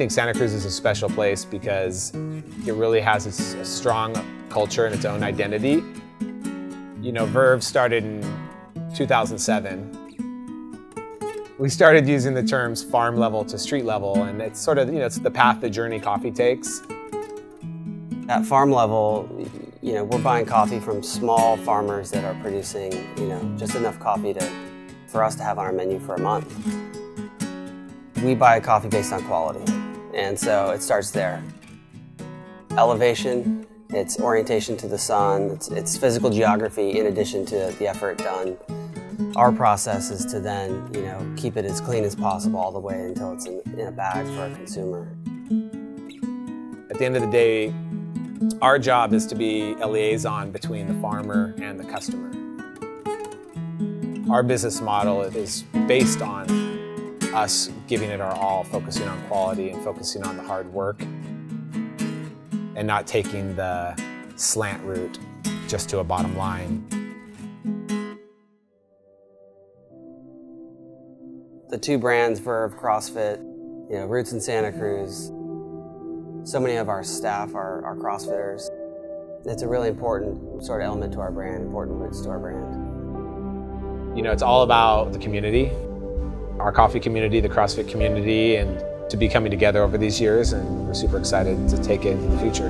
think Santa Cruz is a special place because it really has a, strong culture and its own identity. You know, Verve started in 2007. We started using the terms farm level to street level, and it's sort of, you know, it's the path the journey coffee takes. At farm level, you know, we're buying coffee from small farmers that are producing, you know, just enough coffee to, for us to have on our menu for a month. We buy coffee based on quality, and so it starts there. Elevation, it's orientation to the sun, it's, it's physical geography in addition to the effort done. Our process is to then, you know, keep it as clean as possible all the way until it's in, in a bag for a consumer. At the end of the day, our job is to be a liaison between the farmer and the customer. Our business model is based on us giving it our all, focusing on quality and focusing on the hard work and not taking the slant route just to a bottom line. The two brands, Verve, CrossFit, you know, Roots in Santa Cruz, so many of our staff are, are CrossFitters. It's a really important sort of element to our brand, important roots to our brand. You know, it's all about the community, our coffee community, the CrossFit community, and to be coming together over these years, and we're super excited to take it in the future.